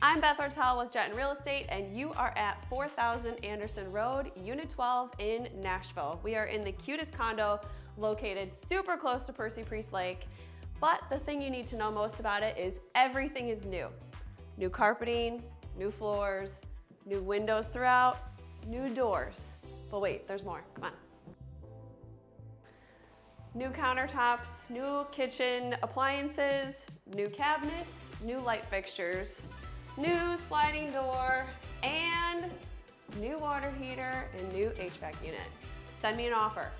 I'm Beth Ortel with Jetton Real Estate, and you are at 4000 Anderson Road, Unit 12 in Nashville. We are in the cutest condo located super close to Percy Priest Lake. But the thing you need to know most about it is everything is new. New carpeting, new floors, new windows throughout, new doors. But wait, there's more, come on. New countertops, new kitchen appliances, new cabinets, new light fixtures, new sliding door, and new water heater and new HVAC unit. Send me an offer.